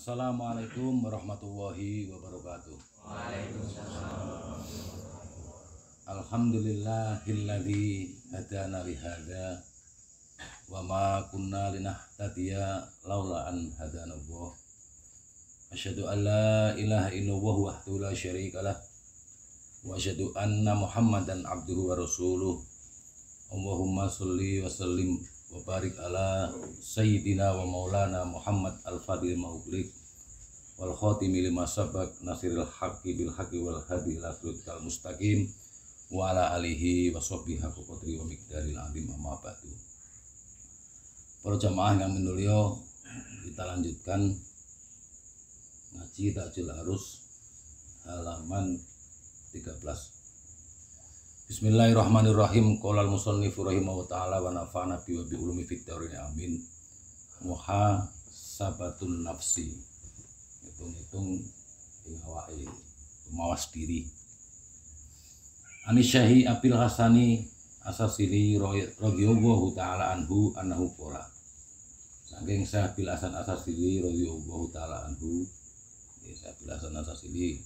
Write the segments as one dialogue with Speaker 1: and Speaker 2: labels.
Speaker 1: Assalamualaikum warahmatullahi wabarakatuh. Alhamdulillahilladzi hadana li hada wa ma kunna linahtadiya laula an hadana Allah. Asyhadu an la ilaha illallah wahdahu la syarika lah wa asyhadu anna Muhammadan abduhu wa rasuluh. Allahumma sholli wa sallim wa ala sayyidina wa maulana Muhammad al-fadil maulik wal khatimi lima sabak nasiril haqqi bil haqqi wal hadi ila siratal mustaqim wa ala alihi wa sahbihi haqqa qadri wa miqdaril azim amma ba'du Para jamaah yang menulio kita lanjutkan ngaji takjil harus halaman 13 Bismillahirrahmanirrahim. Qolal musannifu rahimahullah ta'ala wa nafa'ana bi wa bi ulumi fid amin. Muhasabatun nafsi. Hitung-hitung ing awake mawas diri. Anisyahi Abil Hasani Asasili radhiyallahu taala anhu annahu qala. Saking Syekh Abil Hasan Asasili radhiyallahu taala anhu. Ya Syekh Abil Hasan Asasili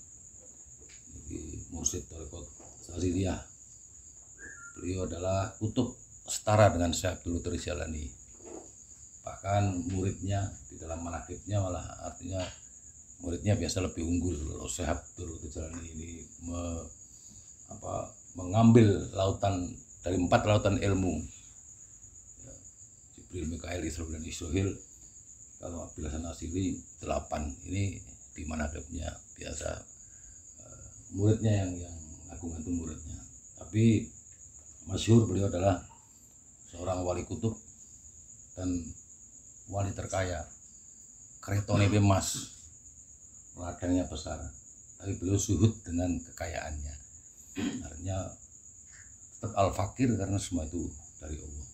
Speaker 1: iki mursyid tarekat Sasiliyah beliau adalah kutub setara dengan Syekh Abdul Lutfi Jalani bahkan muridnya di dalam manakibnya malah artinya muridnya biasa lebih unggul. Kalau Syekh Abdul Jalani ini me, apa, mengambil lautan dari empat lautan ilmu. Ya, Jibril, Mikael, Israel dan Israel kalau Abdul Hasan Asili delapan. Ini di manakibnya biasa uh, muridnya yang yang agung itu muridnya. Tapi masyhur beliau adalah seorang wali kutub dan wali terkaya. Keretone emas ladangnya besar. Tapi beliau suhud dengan kekayaannya. Artinya tetap al fakir karena semua itu dari Allah.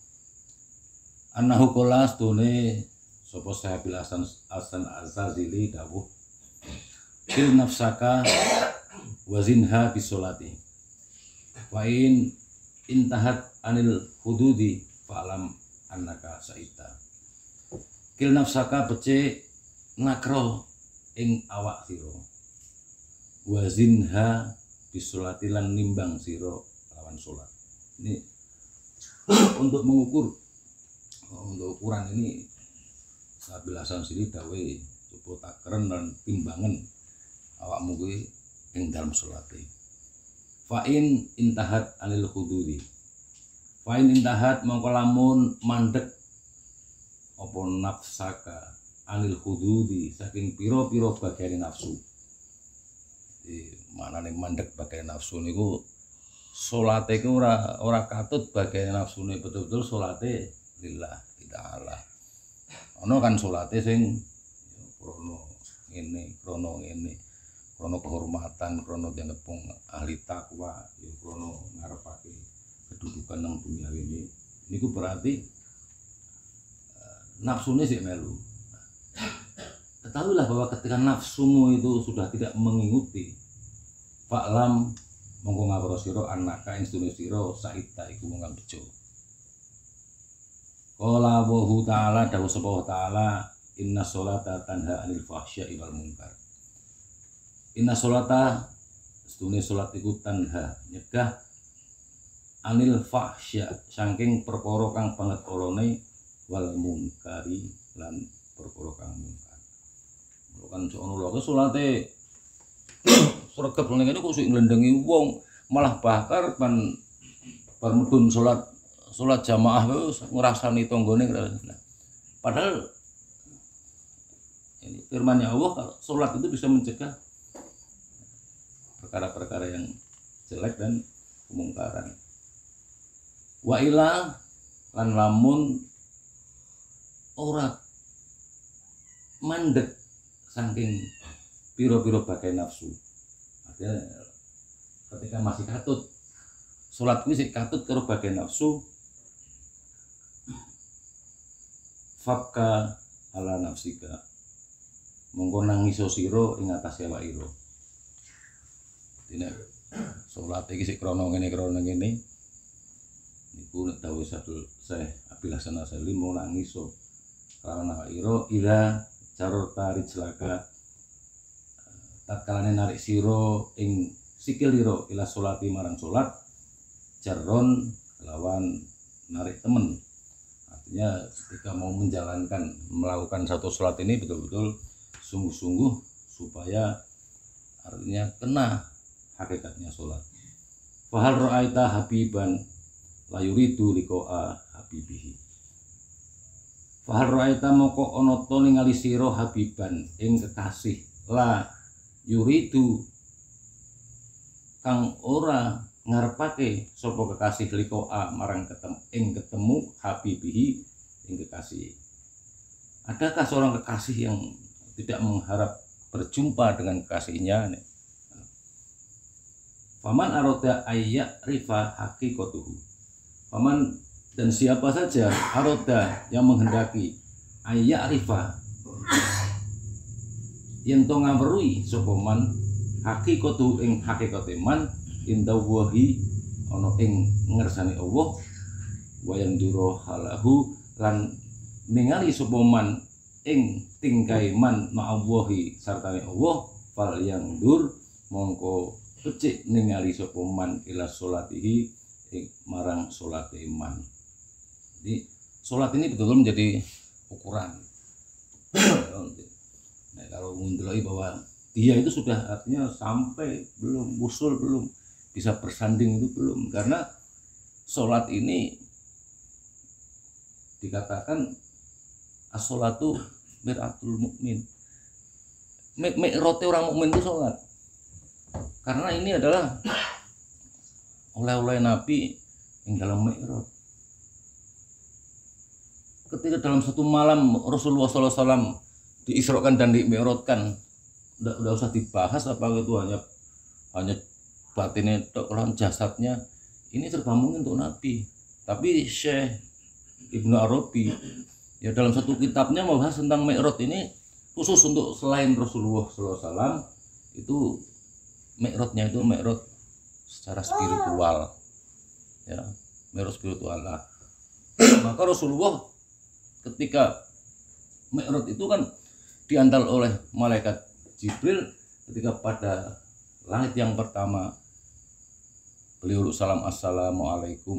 Speaker 1: Anahu kolas tune sopo sahabil asan asan azazili dawuh fil nafsaka wazinha bisolati wa in intahat anil hududi fa'lam annaka saita. Kil nafsaka bece ngakro ing awak siro wazinha bisolati lan nimbang siro lawan sholat ini untuk mengukur untuk ukuran ini sabil hasan sini dawe coba takeren dan timbangan awakmu kuwi ing dalam sholat Fa'in intahat anil hududi. Fa'in intahat mongko lamun mandek apa nafsaka anil hududi saking piro-piro bagian nafsu. Di mana nih mandek bagian nafsu niku salate iku ora ora katut bagian nafsu nih betul-betul salate lillah tidak Allah ono kan salate sing krono ini krono ini krono kehormatan krono janepung ahli takwa ya krono ngarepake kedudukan nang dunia ini. Niku berarti uh, nafsunya sih melu. Ketahuilah bahwa ketika nafsumu itu sudah tidak mengikuti Faklam mongko ngawro sira anaka ing sedune sira saita iku bejo Qala ta'ala dawuh ta'ala inna sholata tanha anil fahsya'i wal munkar Inna sholata sedune salat iku tanha nyegah anil fahsya saking perkara kang banget olone wal munkari lan perkara kang munkar kan sono lho salate sregep ngene kok sik nglendengi wong malah bakar ban bar mudun salat salat jamaah wis ngrasani tanggane padahal ini firmannya Allah kalau salat itu bisa mencegah perkara-perkara yang jelek dan kemungkaran. Wa ila lan lamun ora mandek saking piro-piro bagai nafsu. Artinya ketika masih katut sholat kuwi katut karo bagai nafsu fakka ala nafsika. Monggo nangiso sira ing atas awak ira dene salat iki sik krana ngene krana ngene. Niku nek dawuh sadul Syekh Abil Hasan Asali mau nangiso karena ira ila carota rijlaka tatkalane narik siro ing sikil liro ila solati marang solat jaron lawan narik temen. Artinya ketika mau menjalankan melakukan satu sholat ini betul-betul sungguh-sungguh supaya artinya kena hakikatnya sholat. Fahal ro'aita habiban layuridu liko'a habibihi. Fahal ro'aita moko ono to ningali siro habiban ing kekasih. La yuridu kang ora ngarepake sapa kekasih liko a marang ketemu ing ketemu habibihi ing kekasih. Adakah seorang kekasih yang tidak mengharap berjumpa dengan kekasihnya Paman aroda ayat rifa hakikotuhu. Paman dan siapa saja aroda yang menghendaki ayat rifa. Yang to ngawerui sapa man? Hakikatu ing hakikate man inda wahi ana ing ngersani Allah wa yang duro halahu lan ningali sapa man ing tingkai man ma'allahi sartane Allah fal yang dur mongko becik ningali sapa man ila salatihi marang salate man. Jadi salat ini betul-betul menjadi ukuran. Nah, kalau mendeloi bahwa dia itu sudah artinya sampai belum usul belum bisa bersanding itu belum. Karena sholat ini dikatakan asolatu miratul mukmin mi'rote orang mukmin itu sholat karena ini adalah oleh-oleh Nabi yang dalam mi'rot ketika dalam satu malam Rasulullah SAW diisrokan dan dimi'rotkan udah, udah usah dibahas apa itu hanya hanya batinnya orang jasadnya. Ini terbambung untuk Nabi. Tapi Syekh Ibnu Arabi ya dalam satu kitabnya membahas tentang Mi'raj ini khusus untuk selain Rasulullah SAW itu Mi'rajnya itu Mi'raj secara spiritual. Ya Mi'raj spiritual. Lah maka Rasulullah ketika Mi'raj itu kan diantar oleh malaikat Jibril ketika pada langit yang pertama. Beliau salam assalamualaikum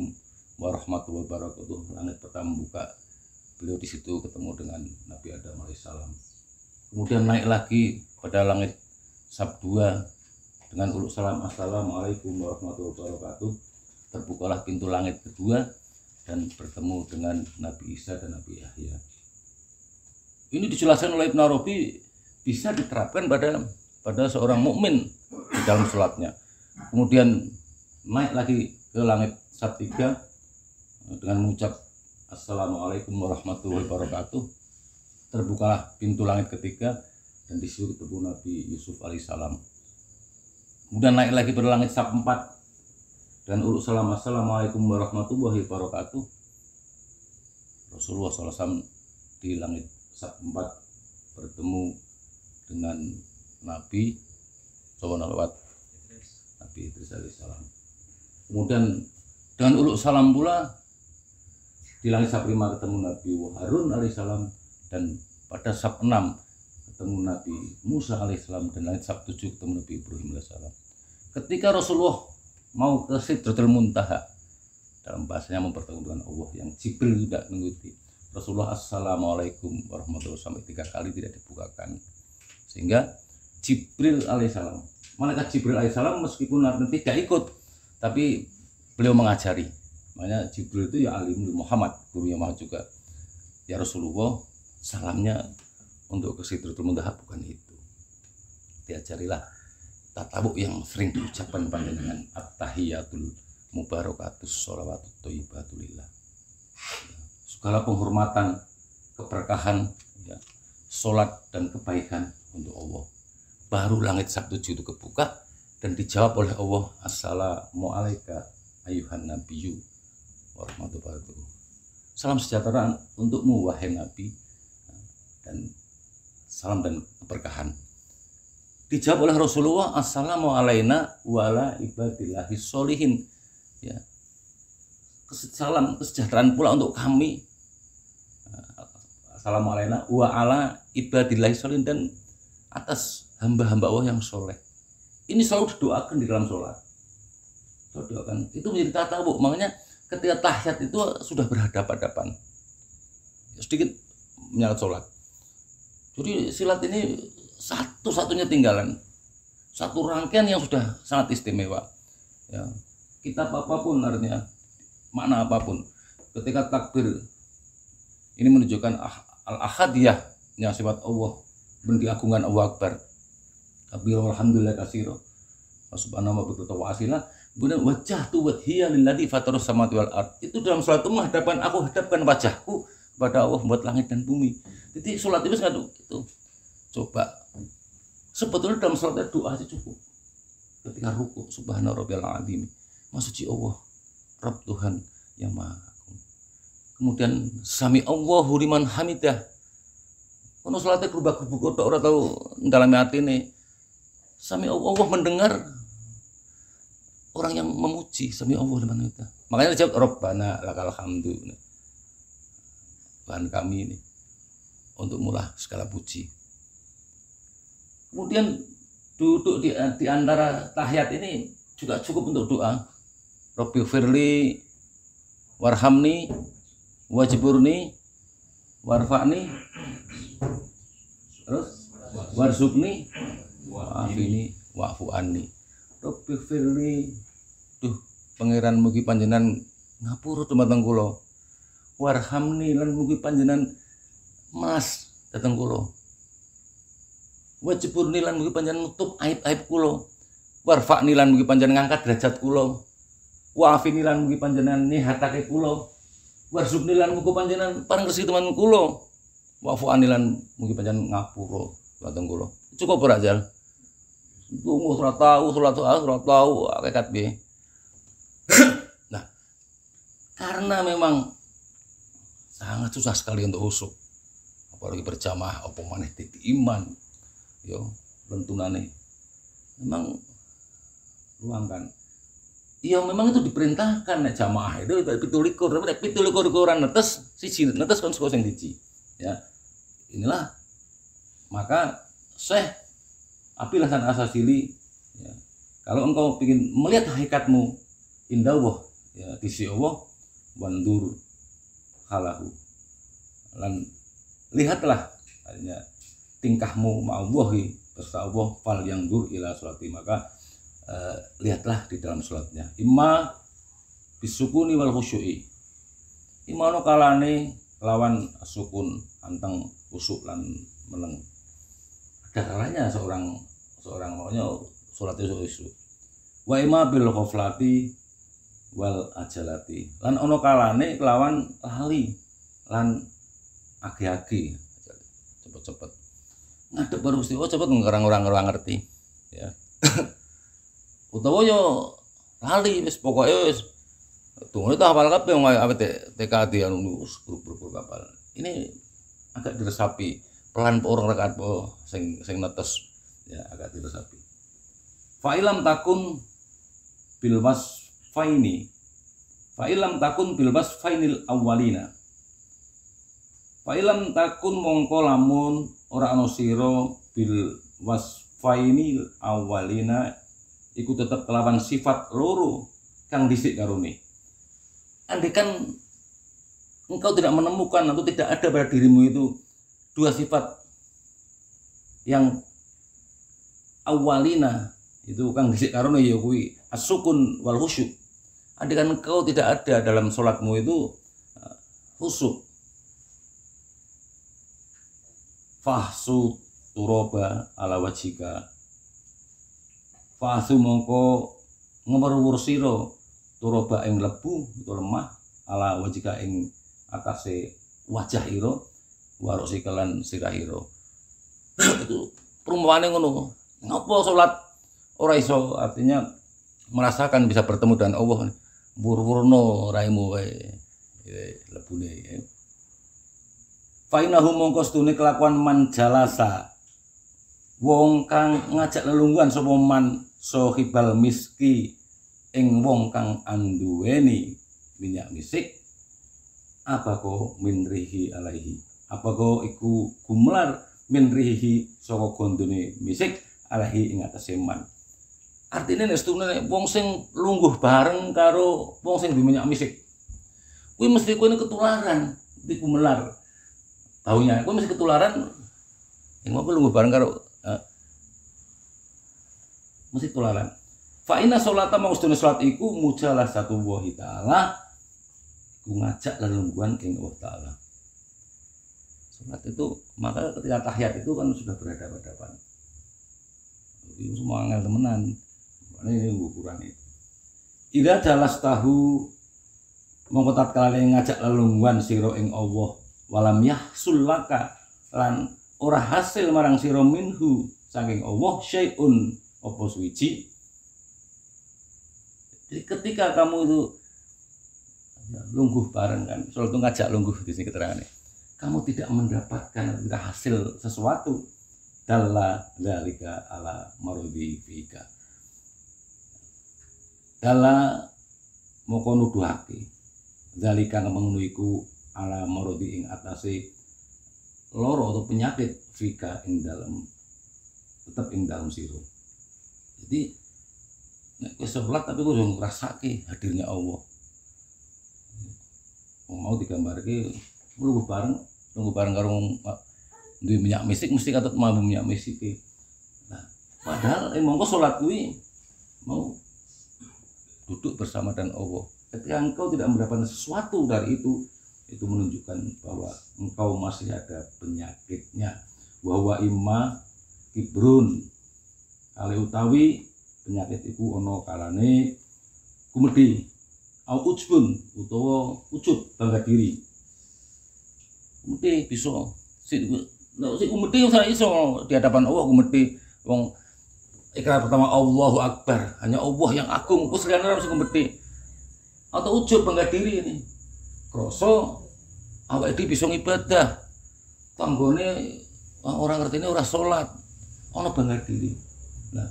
Speaker 1: warahmatullahi wabarakatuh. Langit pertama buka beliau di situ ketemu dengan Nabi Adam alaihissalam. Kemudian naik lagi pada langit sab 2 dengan uluk salam assalamualaikum warahmatullahi wabarakatuh terbukalah pintu langit kedua dan bertemu dengan Nabi Isa dan Nabi Yahya ini dijelaskan oleh Ibn Arabi bisa diterapkan pada pada seorang mukmin di dalam sholatnya. Kemudian naik lagi ke langit saat tiga dengan mengucap Assalamualaikum warahmatullahi wabarakatuh. Terbukalah pintu langit ketiga dan di situ ketemu Nabi Yusuf alaihissalam. Kemudian naik lagi pada langit sab empat dan urut salam Assalamualaikum warahmatullahi wabarakatuh. Rasulullah SAW di langit sab empat bertemu dengan Nabi Sawana lewat Nabi Idris alaihissalam. Kemudian dengan uluk salam pula di langit sab lima ketemu Nabi Harun alaihissalam dan pada sab enam ketemu Nabi Musa alaihissalam dan langit sab tujuh ketemu Nabi Ibrahim alaihissalam. Ketika Rasulullah mau ke Sidratul Muntaha dalam bahasanya mempertemukan Allah yang Jibril tidak mengikuti. Rasulullah Assalamualaikum warahmatullahi wabarakatuh. Sampai tiga kali tidak dibukakan. Sehingga Jibril alaihissalam malaikat Jibril alaihissalam meskipun nanti tidak ikut tapi beliau mengajari. Makanya Jibril itu ya alim Muhammad guru yang maha juga. Ya Rasulullah salamnya untuk ke Sidratul Muntaha bukan itu. Diajarilah tatabuk yang sering diucapkan dengan at-tahiyatul mubarakatus sholawatut thayyibatulillah segala penghormatan keberkahan ya, sholat dan kebaikan untuk Allah. Baru langit Sabtu itu kebuka dan dijawab oleh Allah Assalamualaikum ayuhan nabiyyu warahmatullahi wabarakatuh. Salam sejahtera untukmu wahai nabi. Dan salam dan keberkahan dijawab oleh Rasulullah Assalamualaikum wala ibadillahi solihin ya salam kesejahteraan pula untuk kami Assalamualaikum wa ala ibadillahi sholihin dan atas hamba-hamba Allah yang soleh. Ini selalu didoakan di dalam sholat. Selalu doakan. Itu menjadi tata bu. Makanya ketika tahiyat itu sudah berhadapan-hadapan. Sedikit menyalat sholat. Jadi silat ini satu-satunya tinggalan. Satu rangkaian yang sudah sangat istimewa. Ya. Kitab apa pun artinya, makna apa pun. Ketika takbir ini menunjukkan ah, al-ahadiyah yang sifat Allah bendi agungan Allah Akbar kabir alhamdulillah kasiro subhanahu wa ta'ala wasila kemudian wajah tu wajhiya lilladhi fatarus samawati wal ard itu dalam itu menghadapkan aku hadapkan wajahku kepada Allah membuat langit dan bumi. Jadi sholat itu sangat itu coba. Sebetulnya dalam sholat doa itu cukup. Ketika ruku subhanahu rabbiyal azim maksudnya Allah Rabb Tuhan yang maha kemudian sami Allahu liman hamidah. Kono salatnya gerubak gerubuk tok ora tau dalam hati ini. Sami Allah mendengar orang yang memuji sami Allah di mana itu. Makanya dijawab Robbana lakal hamdu. Bahan kami ini untuk mulai segala puji. Kemudian duduk di, di antara tahiyat ini juga cukup untuk doa. Robbi firli warhamni wajiburni warfa'ni terus warzukni wa'afini wa'fu anni Rabbi firli tuh pangeran mugi panjenan ngapura dumateng kula warhamni lan mugi panjenan mas dateng kula. Wajibur lan mugi panjenengan nutup aib-aib kula. Warfa'ni lan mugi panjenengan ngangkat derajat kula. Wa'afini lan mugi panjenengan nihatake kula. Warzukni lan mugi panjenengan parang resi teman kula. Wafu anilan mungkin panjang ngapura batang kula. Cukup ora jal? Tunggu ora tahu ora tahu ora tahu hakikat piye? Nah karena memang sangat susah sekali untuk usuk apalagi berjamaah apa maneh titi iman. Yo lentunane. Memang luangkan Iya memang itu diperintahkan nek jamaah. Itu pitulikur tapi nek pitulikur ukuran netes siji netes kon sing diji ya. Inilah maka Syekh Apilah dan Asasili ya, kalau engkau ingin melihat hakikatmu indah Allah ya di Allah wandur halahu dan lihatlah hanya tingkahmu ma'allahi beserta Allah fal yang dur ila sulati maka eh, lihatlah di dalam sholatnya imma bisukuni wal khusyui. Imano kalane lawan sukun anteng usuk lan meneng. Ada kalanya seorang seorang maunya sholat isu isu wa ima bil khoflati wal ajalati. Lan ono kalane kelawan lali lan agi-agi cepet-cepet. Ngadep baru mesti oh cepet orang orang ngerti ya. Utawa yo lali wis pokoke wis tunggu itu hafal kabeh wong apa TKD anu grup-grup kapal. Ini agak diresapi. Pelan orang rekat po sing sing netes ya agak diresapi. Fa'ilam takun bil faini. Fa'ilam takun bil fainil awalina fa'ilam takun mongko lamun ora ana sira bil fainil awalina iku tetep kelawan sifat loro kang dhisik karone andekan engkau tidak menemukan atau tidak ada pada dirimu itu dua sifat yang awalina itu kang disik karono ya kuwi asukun wal khusyuk kan engkau tidak ada dalam sholatmu itu khusyuk. Fahsu turoba ala wajika fahsu mongko ngemerwur siro turoba ing lebu atau lemah ala wajika ing atase wajah iro warok sikalan sirah iro itu perumpamaan ngono. Ngopo sholat? Ora iso. Artinya merasakan bisa bertemu dengan Allah burwurno raimu wae. Lebune ya. Fainahu mongko stune kelakuan manjalasa wong kang ngajak lelungguhan sapa man sohibal miski ing wong kang anduweni minyak misik apa ko minrihi alaihi. Apa kau iku gumelar min rihi saka gondone misik alahi ing atase man artine nek setune wong sing lungguh bareng karo wong sing diminyak misik kuwi mesti kuwi ketularan di gumelar taunya kuwi mesti ketularan yang mau lungguh bareng karo uh, mesti ketularan. Fa inna sholata mau salat iku mujalah satu wahi ta'ala ku ngajak lelungguhan king Allah Ta'ala. Itu maka ketika tahiyat itu kan sudah berhadapan-hadapan. Itu semua angel temenan ini ukuran itu. Ida jelas tahu mengkotat kalian ngajak lelungguhan siro ing Allah walam yahsul laka lan ora hasil marang siro minhu saking Allah syai'un opo suwiji? Jadi ketika kamu itu lungguh bareng kan soal itu ngajak lungguh di sini keterangannya kamu tidak mendapatkan tidak hasil sesuatu. Dalla dalika ala marudi fika dalla moko nuduhake. Dalika mengunuiku ala marudi ing atase loro atau penyakit fika ing dalam tetap ing dalam siru jadi nek sholat tapi gue ngrasake hadirnya Allah. Mau digambar ke nunggu bareng nunggu bareng karo duwe minyak misik mesti katut mau minyak misik nah padahal emang kok sholat kuwi mau duduk bersama dan Allah. Ketika engkau tidak mendapatkan sesuatu dari itu itu menunjukkan bahwa engkau masih ada penyakitnya. Bahwa imma kibrun. Kali utawi penyakit itu ono kalane kumedi. Au ujbun utawa ujub bangga diri. Kumedi bisa. Si si kumedi ora iso. Di hadapan Allah kumedi. Wong ikrar pertama Allahu Akbar. Hanya Allah yang agung. Terus liane ora mesti kumedi atau ujub bangga diri ini? Kroso awak iki bisa ibadah tanggone orang ngerti ini orang sholat. Ono bangga diri. Nah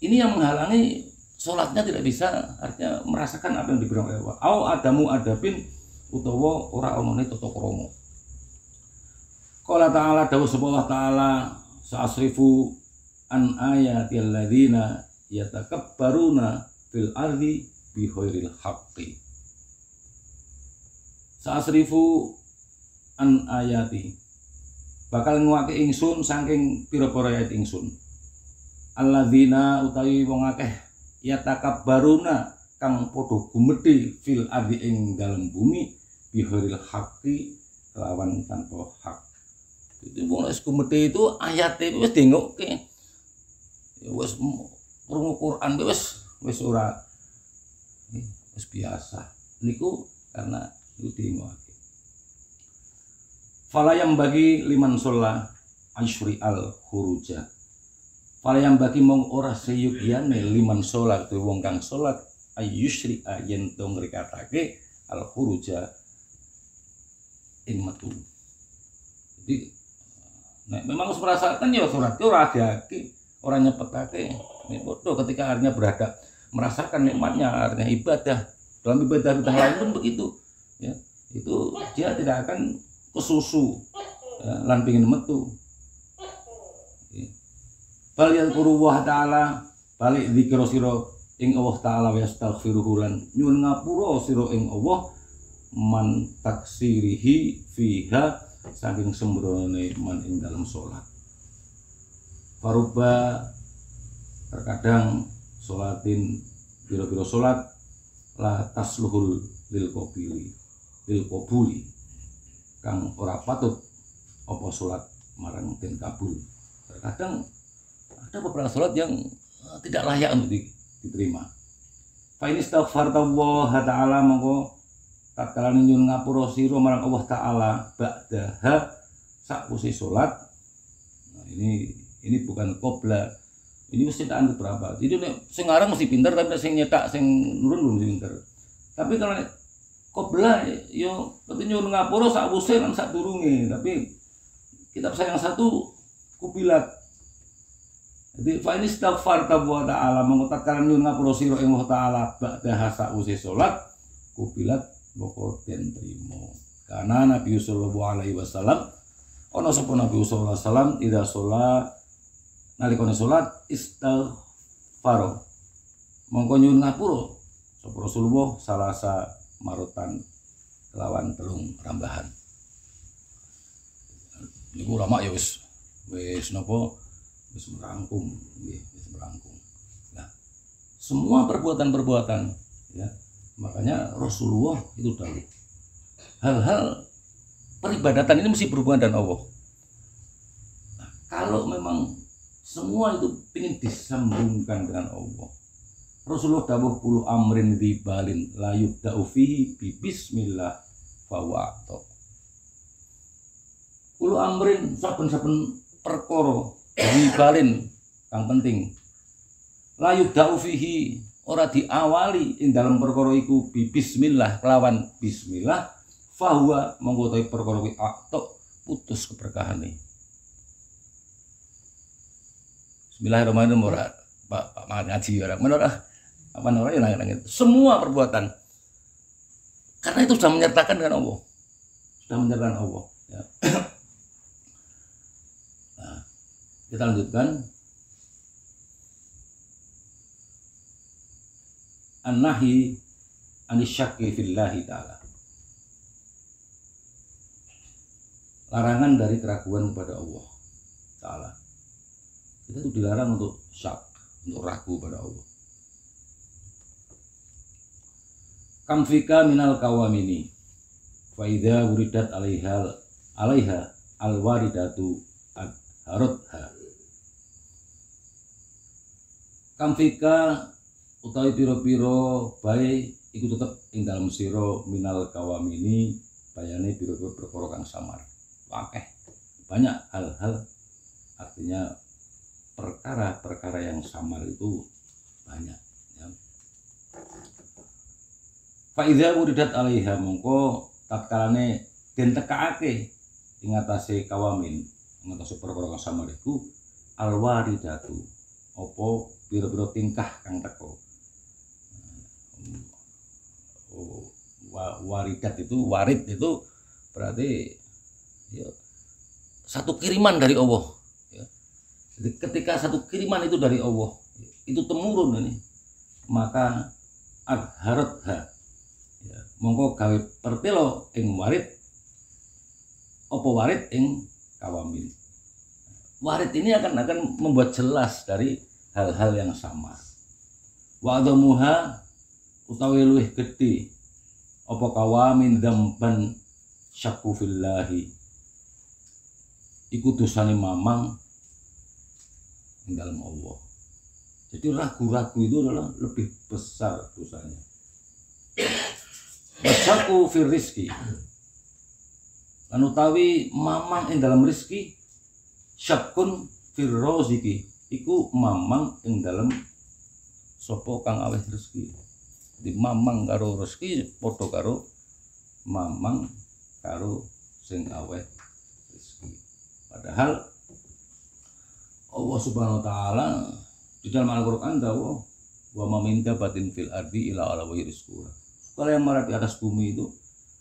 Speaker 1: ini yang menghalangi sholatnya tidak bisa artinya merasakan apa yang oleh Allah. Au adamu adabin utawa ora onone toto kromo. Qala ta'ala dawuh subhanahu ta'ala sa'asrifu an ayatil ladzina yatakabbaruna fil ardi bi khairil haqqi. Sa'asrifu an ayati. Bakal nguwake ingsun saking pira-pira ayat ingsun. Alladzina utawi wong akeh ya baruna kang podo gumedhe fil ardi ing dalam bumi bihoril haqi lawan tanpa hak. Itu wong gumedhe itu ayate wis dengokke wis krungu Quran wis wis ora wis biasa. Niku karena itu dengokke fala yang bagi liman sholla ansyuri al huruja Para yang bagi mong ora seyugiane liman sholat tu wong kang sholat ayusri ayen to ngrikatake al khuruja ing metu. Jadi nek memang harus merasakan ya surat itu ora adake, ora nyepetake. Ini bodoh ketika akhirnya berada merasakan nikmatnya artinya ibadah. Dalam ibadah ibadah lain pun begitu. Ya, itu dia tidak akan kesusu ya, lan pingin metu bal yadhkuru wa ta'ala balik zikra sira ing Allah taala wa yastaghfiruhu lan nyuwun ngapura sira ing Allah man taksirihi fiha saking sembrone man ing dalam salat Faruba terkadang sholatin biro-biro sholat la tasluhul lil kopili lil kobuli kang ora patut apa sholat marang den kabul terkadang ada beberapa sholat yang eh, tidak layak untuk diterima. Fa ini Allah taala monggo tatkala nyun ngapura sira marang Allah taala ba'daha sakwise salat. Nah, ini ini bukan qobla. Ini mesti tak anut berapa. Jadi nek sing ngarang mesti pinter tapi nek sing nyetak sing nurun belum pinter. Tapi kalau nek qobla yo nyun ngapura sakwise lan sak durunge, tapi kitab saya yang satu kupilat jadi fa ini istighfar wa ta'ala mengutakkan nyun ngapura sira ing taala ba'da hasa usi salat kupilat moko den trimo. karena Nabi sallallahu alaihi wasallam ono sapa Nabi sallallahu alaihi wasallam ida salat nalikane salat istighfar. Mongko nyuwun ngapura? Sapa Rasulullah? Salasa marutan kelawan telung rambahan. Niku ulama ya wis wis napa? Wis merangkum nggih wis merangkum. Nah semua perbuatan-perbuatan ya. Makanya Rasulullah itu tahu hal-hal peribadatan ini mesti berhubungan dengan Allah. Nah, kalau memang semua itu ingin disambungkan dengan Allah. Rasulullah dawuh puluh amrin di balin layub daufihi bi bismillah fawato puluh amrin saben-saben perkoro di balin yang penting. Layub daufihi ora diawali ing dalam perkara iku bi bismillah kelawan bismillah fahuwa monggo ta perkara kuwi aktok putus keberkahane Bismillahirrahmanirrahim. Ora Pak Pak ngaji ora menurut apa namanya langit langit semua perbuatan. Karena itu sudah menyertakan dengan Allah. Sudah menyertakan Allah ya. nah, kita lanjutkan. An-nahi anisyaki fillahi ta'ala. Larangan dari keraguan kepada Allah ta'ala kita itu dilarang untuk syak untuk ragu pada Allah. Kamfika minal kawamini faida wuridat alaiha alaiha alwaridatu harutha kamfika utawi piro-piro baik iku tetep ing dalam siro minal kawamini bayane piro-piro perkara samar. Wakeh banyak hal-hal artinya perkara-perkara yang samar itu banyak ya. Faidha wuridat alaiha mongko tatkalane den tekaake ing atase kawamin ing atase perkara kang samar iku alwaridatu apa pira-pira tingkah kang teko Oh, waridat itu warid itu berarti ya, satu kiriman dari Allah ketika satu kiriman itu dari Allah itu temurun ini maka adharatha ya, mongko gawe pertelo ing warid apa warid ing kawamin warid ini akan akan membuat jelas dari hal-hal yang sama. Wa utawi luwih gedhe apa kawamin dzamban syakku fillahi. Iku dosane mamang ing dalam Allah. Jadi ragu-ragu itu adalah lebih besar dosanya. Wasyaku fir rizki lan utawi mamang ing dalam rizki syakun fir roziki. Iku mamang ing dalam sopo kang aweh rezeki. Di mamang karo rezeki padha karo mamang karo sing aweh rezeki. Padahal Allah Subhanahu wa taala di dalam Al-Qur'an tahu wa meminta batin fil ardi ila ala wa kalau yang marah di atas bumi itu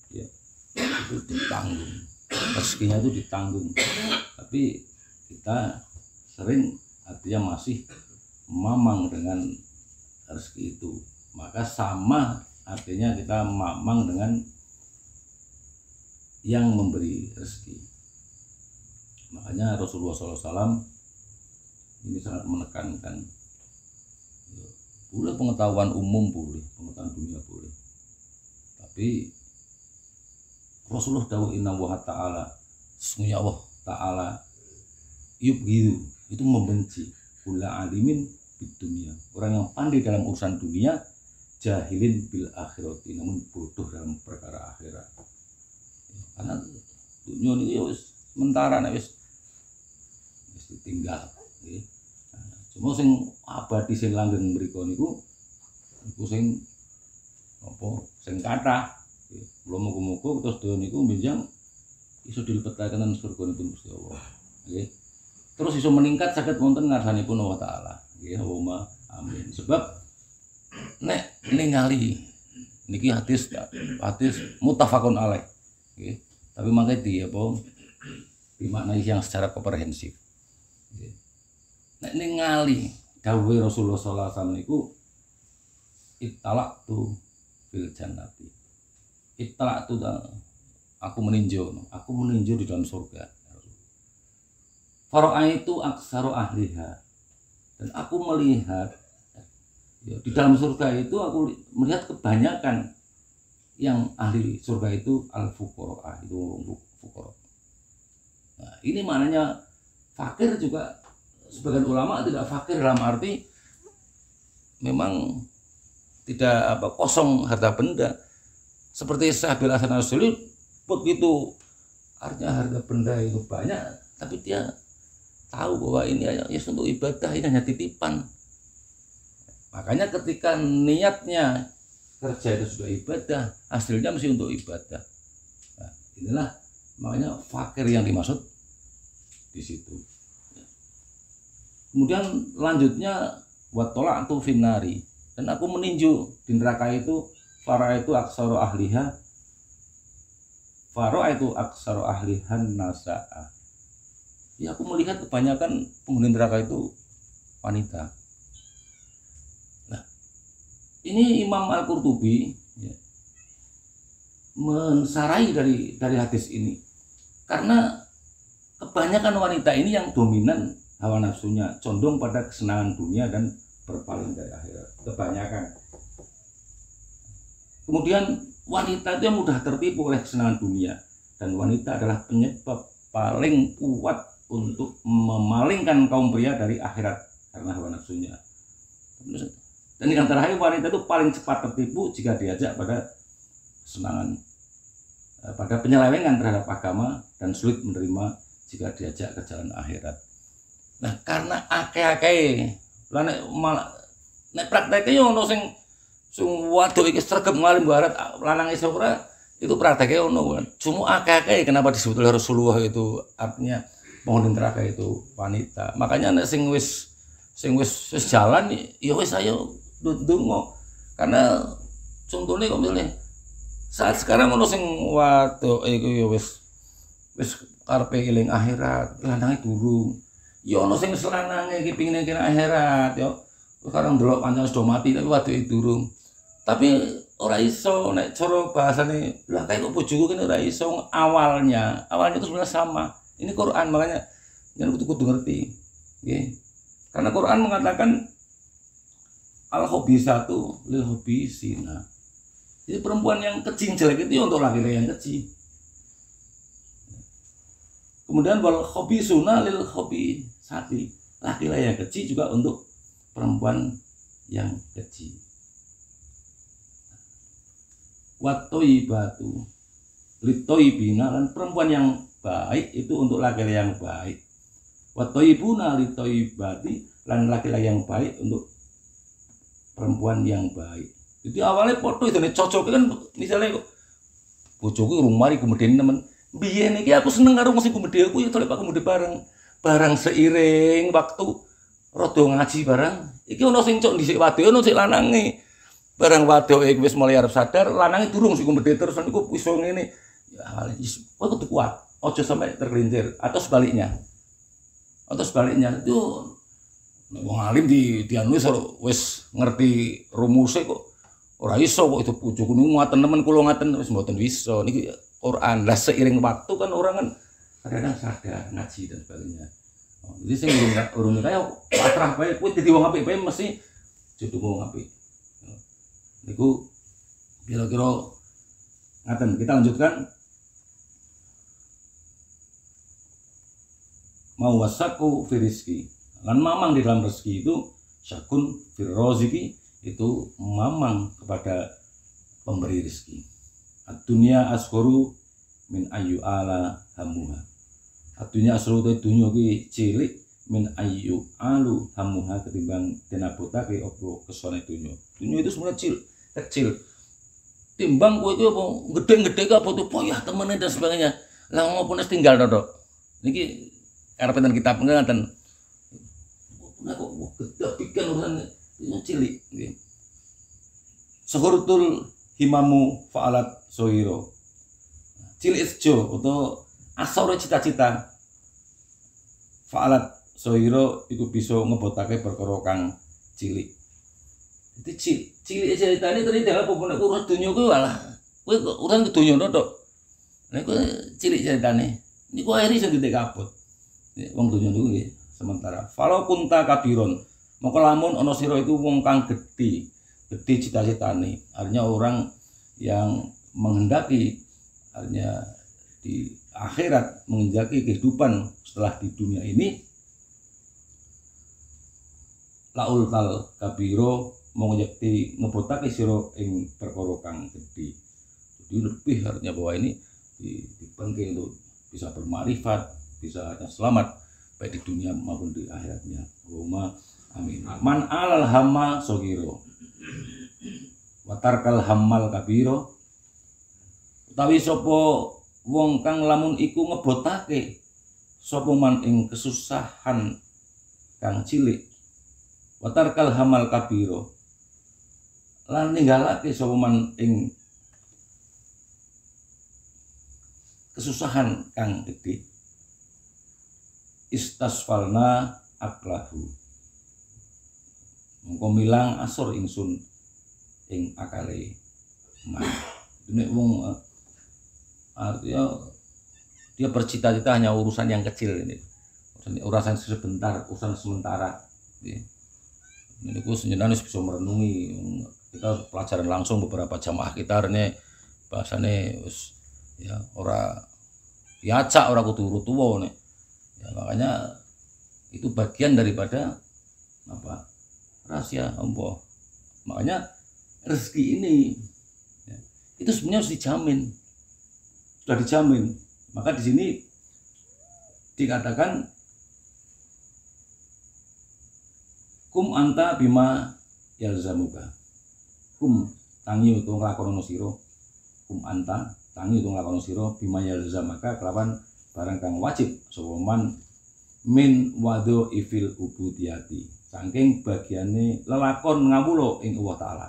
Speaker 1: ya itu ditanggung. Rezekinya itu ditanggung. Tapi kita sering artinya masih mamang dengan rezeki itu. Maka sama artinya kita mamang dengan yang memberi rezeki. Makanya Rasulullah SAW ini sangat menekankan. Boleh pengetahuan umum boleh pengetahuan dunia boleh. Tapi Rasulullah tahu inna wa ta'ala sesungguhnya Allah ta'ala yuk gitu. Itu membenci kula alimin di dunia. Orang yang pandai dalam urusan dunia jahilin bil akhirati namun bodoh dalam perkara akhirat. Karena dunia ini ya sementara nih wis ditinggal. Cuma sing abadi sing langgeng mriku niku niku sing apa sing kathah belum muga-muga terus donya niku benjang iso dilebetaken surga pun Gusti Allah nggih terus iso meningkat saged wonten ngarsanipun Allah taala nggih Allahumma amin sebab nek ningali niki hadis hadis mutafakun alaih Nggih. Tapi makanya di apa dimaknai yang secara komprehensif. Nggih. Nek ning ngali dawuhe Rasulullah sallallahu alaihi wasallam niku italak tu fil jannati. Italak tu aku meninjau, aku meninjau di dalam surga. Faro'a itu aksaro ahliha dan aku melihat ya, di dalam surga itu aku melihat kebanyakan yang ahli surga itu al fuqara itu fuqara. Nah, ini maknanya fakir juga sebagian ulama tidak fakir dalam arti memang tidak apa kosong harta benda. Seperti Sahabil Hasan Rasul begitu artinya harta benda itu banyak tapi dia tahu bahwa ini ya untuk ibadah ini hanya titipan. Makanya ketika niatnya kerja itu sudah ibadah hasilnya mesti untuk ibadah. Nah, inilah makanya fakir yang dimaksud di situ kemudian lanjutnya watolak atau finari dan aku meninju di neraka itu para itu aksaro ahliha faro itu aksaro ahlihan nasa'a ya aku melihat kebanyakan penghuni neraka itu wanita. Nah ini Imam Al-Qurtubi ya, mensarai dari dari hadis ini. Karena kebanyakan wanita ini yang dominan hawa nafsunya condong pada kesenangan dunia dan berpaling dari akhirat. Kebanyakan. Kemudian wanita itu yang mudah tertipu oleh kesenangan dunia. Dan wanita adalah penyebab paling kuat untuk memalingkan kaum pria dari akhirat karena hawa nafsunya. Dan yang terakhir wanita itu paling cepat tertipu jika diajak pada kesenangan eh, pada penyelewengan terhadap agama dan sulit menerima jika diajak ke jalan akhirat. Nah, karena akeh-akeh lah nek malah nek prakteknya yo ono sing sing waduh iki sregep ngalim barat lanang iso ora itu prakteknya ono kan. Cuma akeh-akeh kenapa disebut oleh Rasulullah itu artinya penghuni neraka itu wanita. Makanya nek sing wis sing wis wis jalan ya wis ayo ndonga. Karena contohnya kok milih saat sekarang ono sing waduh iku ya wis wis karepe eling akhirat, lanange durung ya ono sing selanange iki pingine kira akhirat ya sekarang delok pancen sudah mati tapi waktu itu durung. Tapi ora iso nek cara bahasane lah kayak kok bojoku kan ora iso awalnya. Awalnya itu sebenarnya sama. Ini Quran makanya jangan kudu kudu ngerti. Nggih. Karena Quran mengatakan al satu lil hobisina jadi perempuan yang kecil jelek itu ya untuk laki-laki yang kecil. Kemudian wal suna lil hobi sapi laki-laki yang kecil juga untuk perempuan yang kecil. Watoi batu litoi bina dan perempuan yang baik itu untuk laki-laki yang baik. Watoi buna litoi bati dan laki-laki yang baik untuk perempuan yang baik. Jadi awalnya foto itu nih cocok kan misalnya bojoku rumah kemudian teman biyen iki aku seneng karo musik kumede aku ya tolek Pak Kumede bareng barang seiring waktu rada ngaji barang. Iki ono sing cok dhisik wadon ono sing lanange. Barang wadon iki wis mulai arep sadar lanange durung sing kumede terus niku iso ngene. Ya kowe kudu kuat. Ojo sampai tergelincir. Atau sebaliknya. Atau sebaliknya. Itu wong alim di dianu wis ngerti rumusnya kok. Ora iso kok itu pucuk niku ngaten nemen kula ngaten wis mboten bisa. Niki Quran. Lah seiring waktu kan orang kan kadang-kadang sadar ngaji dan sebagainya. Oh, jadi saya urung urung kaya patrah bae kowe dadi wong apik bae mesti jodoh wong apik. Niku kira-kira ngaten. Kita lanjutkan. Mau wasaku firiski lan mamang di dalam rezeki itu syakun firroziki itu mamang kepada pemberi rezeki. Dunia asguru min ayu ala hamuha dunia asguru itu dunia ki cilik min ayu alu hamuha ketimbang ke opo kesone dunia dunia itu sebenarnya kecil kecil. Timbang kue itu apa gede-gede ke apa tuh poyah temennya dan sebagainya. Lah maupun es tinggal dodok niki karena kita pengangatan nah kok gede pikan urusan cilik Sehurtul himamu fa'alat sohiro. Cilik sejo utawa asore cita-cita. Fa'alat sohiro iku bisa ngebotake perkara kang cilik. Itu cilik cilik ceritane tadi dalam apa nek urus dunya kuwi walah. Kowe urusan ke dunya tok nek kowe cilik ceritane. Niku akhirnya iso ditek kaput wong dunya niku nggih sementara. Falau kunta kabiron maka lamun ana sira iku wong kang gedhe gedhe cita-citane. Artinya orang yang menghendaki artinya di akhirat menginjaki kehidupan setelah di dunia ini laul kal kabiro mau ngejekti ngebotake siro ing perkara kang gede jadi lebih artinya bahwa ini di, dipengke untuk bisa bermarifat bisa selamat baik di dunia maupun di akhiratnya. Allahumma amin. Man alal hama sogiro watarkal hamal kabiro. Utawi sopo wong kang lamun iku ngebotake sapa man ing kesusahan kang cilik? Watarkal hamal kabiro lan ninggalake sapa man ing kesusahan kang gede istasfalna aklahu. Mengko milang asor ingsun ing akale. Man nek wong eh, artinya dia bercita-cita hanya urusan yang kecil ini. Urusan sebentar urusan sementara. Ya. ini gue sebenarnya bisa merenungi. Kita pelajaran langsung beberapa jamaah kita ini bahasanya ya ora biasa orang kudu tua nih ya, makanya itu bagian daripada apa? Rahasia Allah. Makanya rezeki ini ya, itu sebenarnya harus dijamin sudah dijamin. Maka di sini dikatakan kum anta bima yalzamuka. Kum tangi untuk nglakono sira. Kum anta tangi untuk nglakono sira bima yalzamaka kelawan barang kang wajib sapa min wado ifil ubudiyati saking bagiane lelakon ngawulo ing Allah taala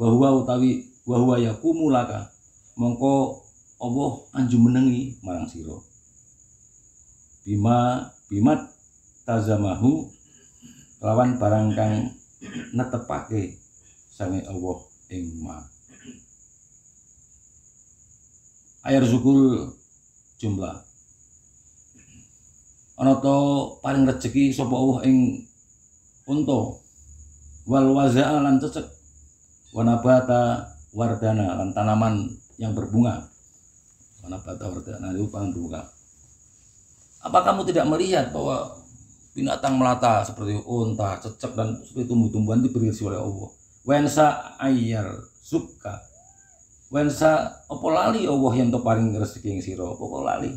Speaker 1: wa utawi wa huwa yakumu laka mongko Allah anju menengi marang siro bima bimat tazamahu lawan barang kang netepake sange Allah ing ma. Ayar zukul jumlah. Ana to paling rezeki sapa Allah ing unta. Wal wazaa lan cecek. Wanabata wardana lan tanaman yang berbunga mana bata wardana itu buka. Apa kamu tidak melihat bahwa binatang melata seperti unta, cecek dan seperti tumbuh-tumbuhan diberi oleh Allah. Wensa ayar suka. Wensa apa lali Allah yang paling rezeki yang siro. Apa lali?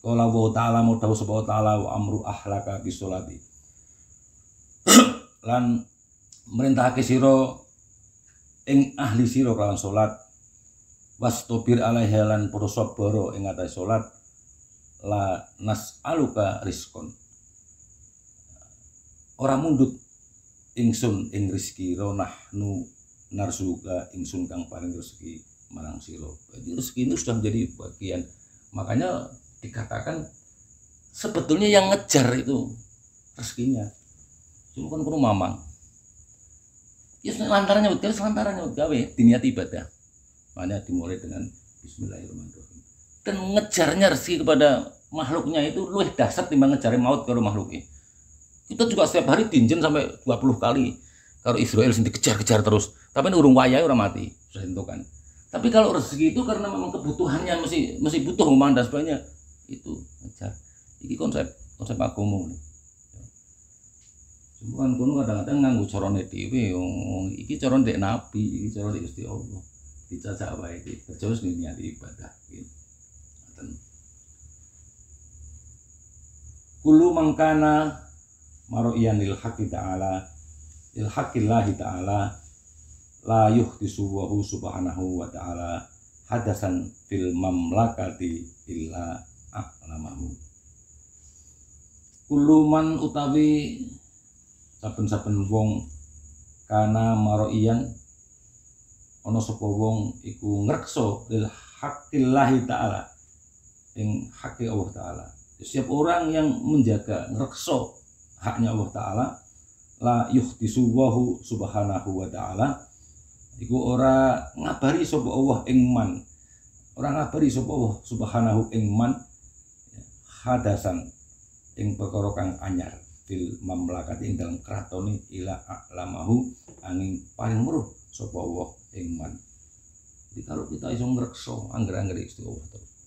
Speaker 1: Kala wa ta'ala mau tahu sebab ta'ala wa amru ahlaka bisolati. Lan merintahake siro ing ahli siro kalawan salat wastobir alaiha lan para sabara ing atas salat la nas'aluka rizkon ora mundut ingsun ing rezeki ronahnu narsuka ingsun kang paling rezeki marang siro jadi rezeki ini sudah menjadi bagian. Makanya dikatakan sebetulnya yang ngejar itu rezekinya. Cuma kan mamang. Ya lantarannya betul lantarannya gawe diniat ibadah Makanya dimulai dengan Bismillahirrahmanirrahim. Dan ngejarnya rezeki kepada makhluknya itu luwih dasar timbang ngejar maut kalau makhluknya. Kita juga setiap hari dinjen sampai 20 kali. Kalau Israel sendiri kejar-kejar terus. Tapi ini urung wayai orang mati. Sudah tentukan. Tapi kalau rezeki itu karena memang kebutuhannya masih masih butuh rumah dan sebagainya itu ngejar. Ini konsep konsep agama nih. Cuma kan kuno kadang-kadang nganggu corone dhewe, iki coron dek nabi, iki coron dek Gusti Allah dicacak wae iki terus niat ibadah gitu. Kulu mangkana maro'iyan haqqi ta'ala lil haqqillahi ta'ala la yuhdisu wa subhanahu wa ta'ala hadasan fil mamlakati illa a'lamahu. Kuluman utawi saben-saben wong kana maro'iyan ana sapa wong iku ngrekso lil hakillahi ta'ala. Ing hakki Allah taala. Setiap orang yang menjaga ngerekso haknya Allah taala la yuhtisu wahu subhanahu wa ta'ala iku ora ngabari sapa Allah ing man. Ora ngabari sapa Allah subhanahu ing man hadasan ing perkara kang anyar fil mamlakati ing dalam kratone ila alamahu angin paling meruh sapa Allah ing man jadi kalau kita iso ngrekso angger-angger istiqomah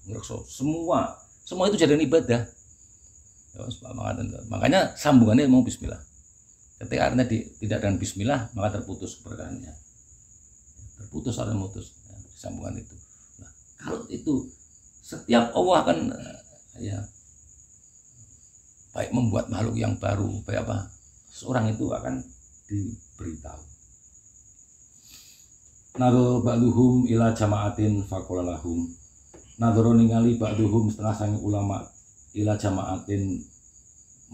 Speaker 1: ngrekso semua semua itu jadi ibadah. Ya, makanya sambungannya mau bismillah. Ketika artinya di, tidak dengan bismillah maka terputus keberkahannya. Terputus atau mutus ya, sambungan itu. Nah, kalau itu setiap Allah akan ya baik membuat makhluk yang baru baik apa seorang itu akan diberitahu Nado ba'duhum ila jama'atin fakolalahum Nadoro ningali ba'duhum setengah sangi ulama ila jama'atin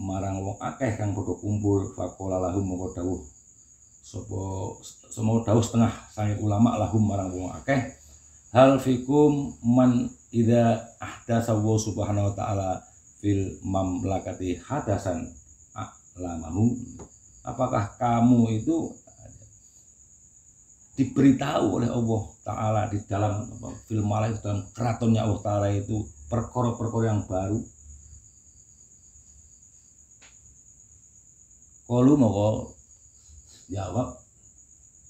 Speaker 1: marang wong akeh kang padha kumpul fakolalahum mongko dawuh sapa semua dawuh setengah sangi ulama lahum marang wong akeh. Hal fikum man ida ahdasa wa subhanahu wa ta'ala fil mamlakati hadasan lamahu apakah kamu itu diberitahu oleh Allah Ta'ala di dalam film malah dalam keratonnya Allah Ta'ala itu perkara-perkara yang baru. Kalau mau jawab.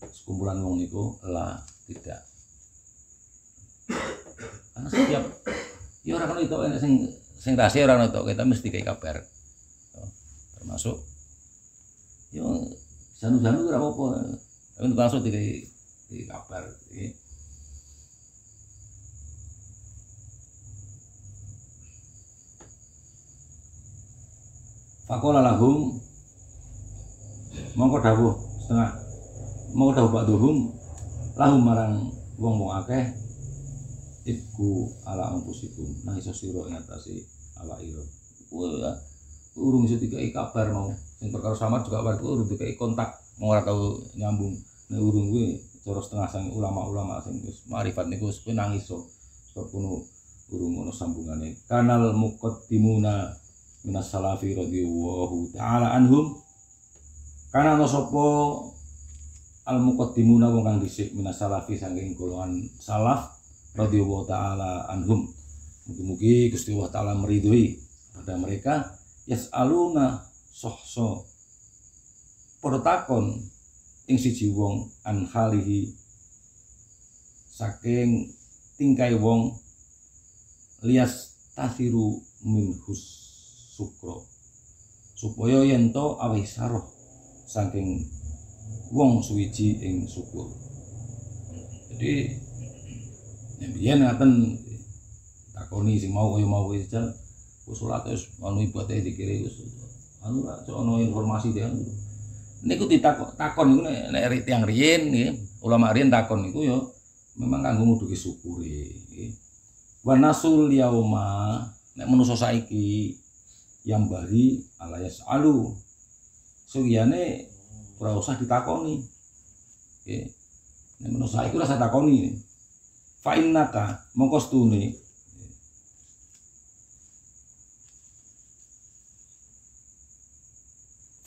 Speaker 1: Sekumpulan wong itu lah tidak. Karena setiap ya orang itu sing sing rahasia orang itu kita mesti kayak kabar. Termasuk yo janu-janu ora apa-apa. Tapi langsung dikai di kabar ini. Fakola lahum. Mongko dawuh setengah. Mongko dawuh Pak Duhum lahum marang wong-wong akeh. Iku ala anfusikum. Nah iso sira ing atase awak ira. Ya. Urung iso dikai kabar mau. Sing perkara samar juga war urung dikai kontak. Mau tau nyambung. Nek urung kuwi cara setengah sang ulama-ulama sing wis marifat niku wis nangis so. Sebab kuno urung ono sambungane. Kanal muqaddimuna minas salafi radhiyallahu taala anhum. Kana ono sapa? Al muqaddimuna wong kang dhisik minas salafi saking golongan salaf radhiyallahu taala anhum. Mugi-mugi Gusti Allah taala meridhoi pada mereka. Yasaluna sohso padha takon ing siji wong saking tingkai wong lias tasiru minhus sukro supaya yen to awih saroh saking wong suwiji ing syukur. Jadi yang biyen ngaten takoni sing mau kaya mau wis jal usulat wis anu ibadah dikira wis anu ra ono informasi dia niku ditakon takon niku nek tiyang riyin nggih ulama riyin takon niku yo memang kanggo nuduhi syukure nggih. Wa nasul yauma nek manusa saiki yang bari alayas alu sugiyane ora usah ditakoni nggih. Nek manusa saiki ora usah takoni fa innaka mongko stune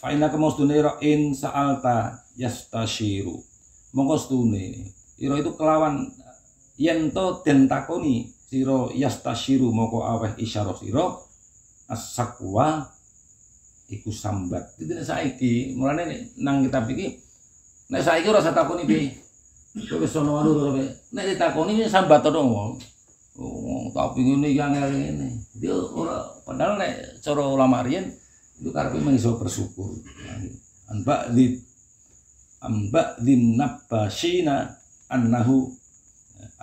Speaker 1: Faina kemostune ro in sa'alta yastashiru. Mongko stune. Ira itu kelawan yen to den takoni sira yastashiru mongko aweh isyarah sira as-saqwa iku sambat. Tidak saiki, mulane nang kitab iki nek saiki ora takoni piye. Kowe wis ono anu to Nek ditakoni sambat to wong. Oh, tapi iki angel ngene. Dia ora padahal nek cara ulama itu memang iso bersyukur. Anba di anba di nabashina annahu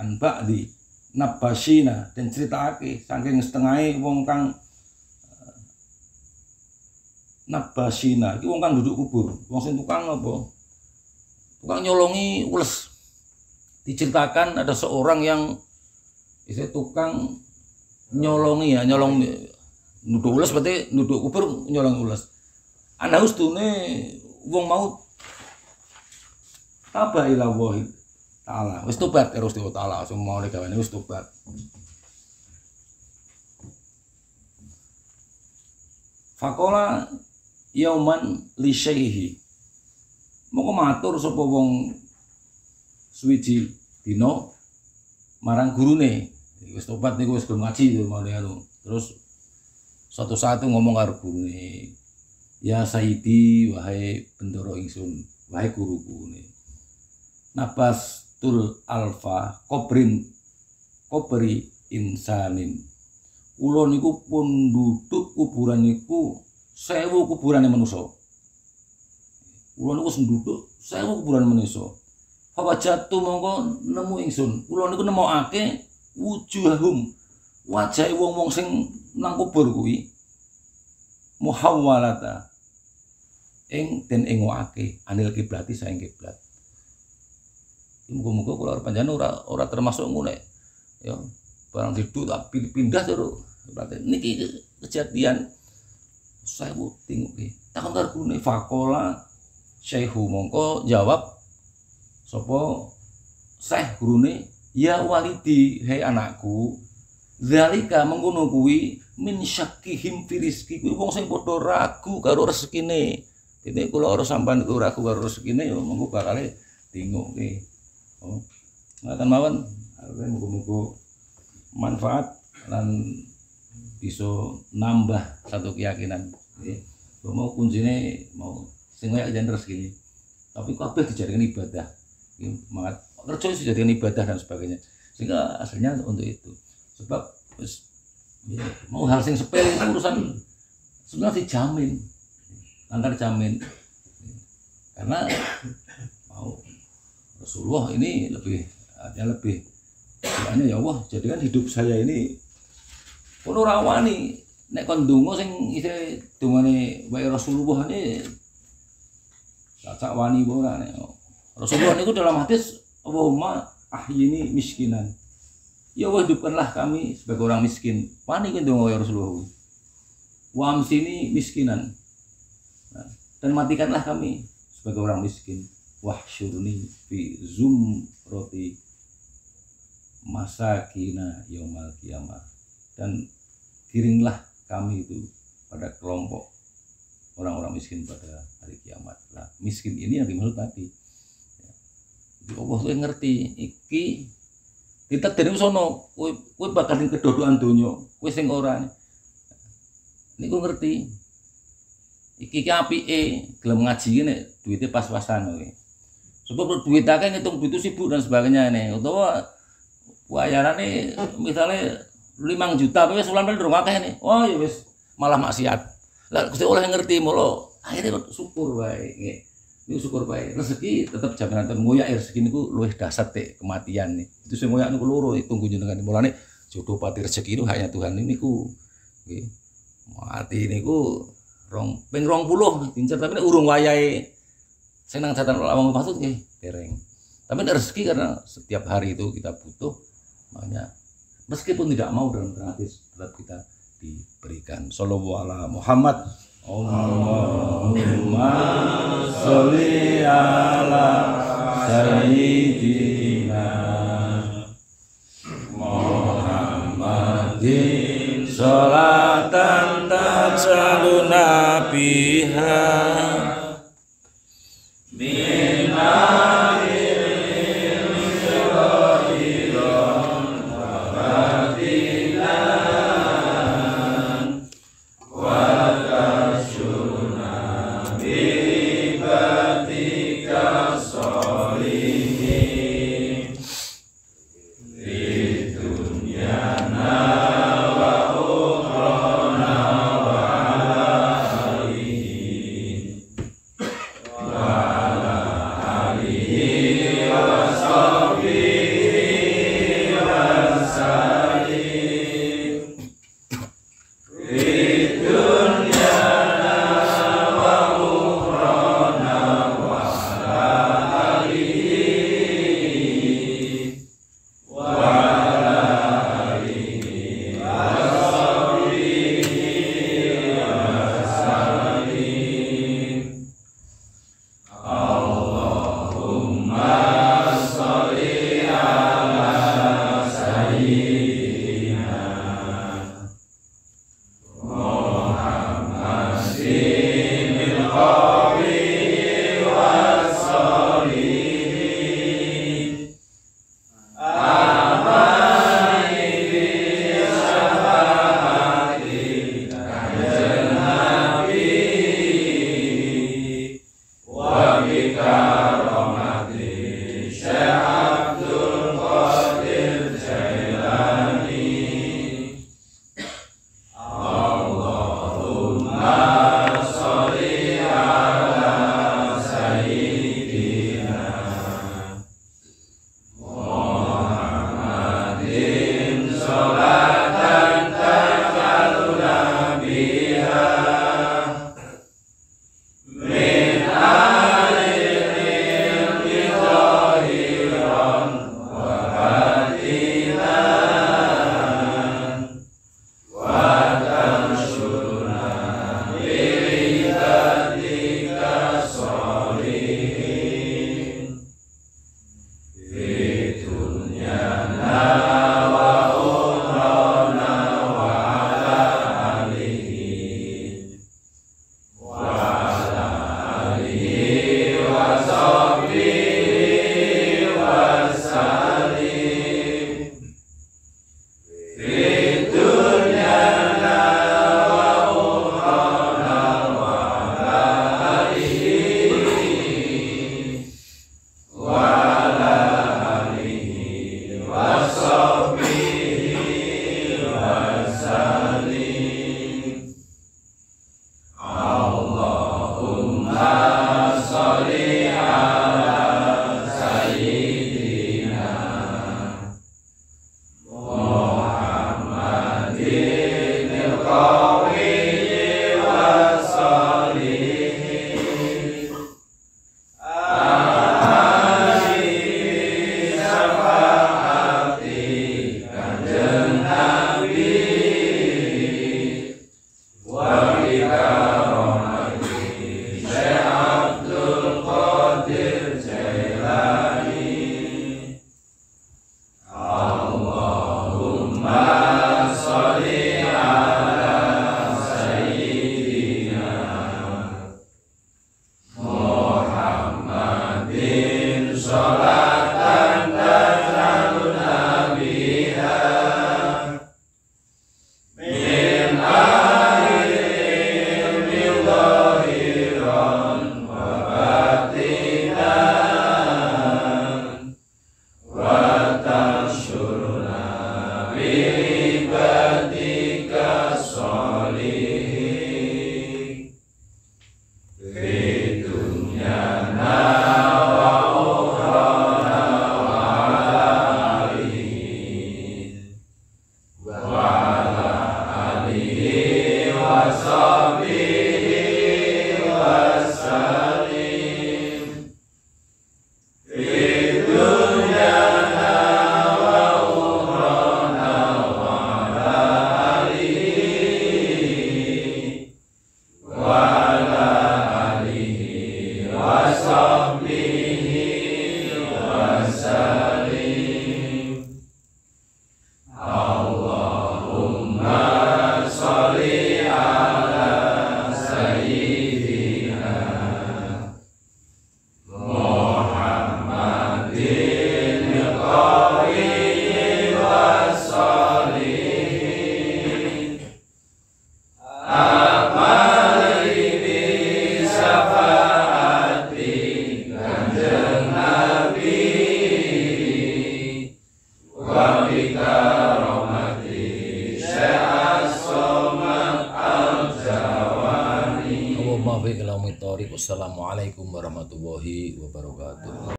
Speaker 1: anba di nabashina dan cerita ake saking setengah wong kang nabashina itu wong kang duduk kubur. Wong sing tukang apa? Tukang nyolongi ules. Diceritakan ada seorang yang itu tukang nyolongi ya nyolong nuduh ulas berarti nuduh kubur nyolong ulas ana ustune wong mau tabah ila wahid taala. Wis tobat karo Gusti taala, semua gawane wis tobat. Fakola yauman li syaihi. Moko matur sapa wong suwiji dina marang gurune. Wis tobat niku wis ngaji to anu. Terus itu ngomong karo gurune, "Ya Sayyidi, wahai bendoro ingsun, wahai guruku ne. Nabas tul alfa kobrin kobri insanin Ulo niku pun duduk kuburan niku sewu kuburan yang manusia. Ulo niku duduk sewu kuburan manusia. Apa jatuh mongko nemu ingsun. Ulo niku nemu ake wujuhum wajah wong-wong sing nang kubur kuwi muhawwalata ing den ing wake anil kiblati saing kiblat. Muga-muga kula panjenengan ora ora termasuk ngono ya. Barang tidur tapi pindah terus Berarti niki kejadian saya bu tengok ki. Takon karo kune fakola Syekhu mongko jawab sopo Syekh gurune ya walidi hei anakku zalika mengkono kuwi min syakihim fi rizki kuwi wong sing padha ragu karo rezekine. Dene kula ora sampean ku ragu karo rezekine ya monggo bakale ki oh. Ngaten mawon. Muga-muga manfaat lan bisa nambah satu keyakinan. Ya. mau kuncinya mau sing kayak jangan gini tapi kabeh dijadikan ibadah. Ya, semangat kerja dijadikan ibadah dan sebagainya. Sehingga aslinya untuk itu sebab ya, mau hal sing sepele itu urusan sebenarnya dijamin angkat jamin karena mau Rasulullah ini lebih artinya lebih ya Allah jadikan hidup saya ini Kono ora wani nek kon donga sing isih dongane wae Rasulullah ini cacak wani ora nek. Rasulullah niku dalam hadis Allahumma ahyini miskinan. Ya Allah hidupkanlah kami sebagai orang miskin. Kan donga ya Rasulullah. Wa amsini miskinan. Nah, dan matikanlah kami sebagai orang miskin. Wahsyurni fi zumrati masakina yaumal kiamah dan kiringlah kami itu pada kelompok orang-orang miskin pada hari kiamat. Nah, miskin ini yang dimaksud tadi. Jadi Allah tuh ngerti iki kita dari sono kowe kowe bakal kedodokan donya, kowe sing ora. Niku ngerti. Iki ki apike gelem ngaji ngene duitnya pas-pasan kowe. Sebab duit akeh ngitung duit itu sibuk dan sebagainya nih. Utawa bayarane misalnya limang juta tapi sebulan beli rumah akeh nih oh ya wis malah maksiat lah Gusti Allah ngerti mulo akhirnya syukur baik ini syukur baik. Rezeki tetap jaminan ten ngoyak rezeki niku luwih dasar teh kematian nih. Itu sing ngoyak niku loro tunggu jenengan mulane jodoh pati rezeki itu hanya Tuhan ini niku. Nggih. Mati niku rong ping rong puluh dincer tapi urung wayahe senang catatan ulama maksud nggih dereng. Tapi rezeki karena setiap hari itu kita butuh makanya meskipun tidak mau dalam gratis tetap kita diberikan. Sallallahu ala Muhammad Allahumma sholli ala sayyidina Muhammadin. Sholatan taj'aluna biha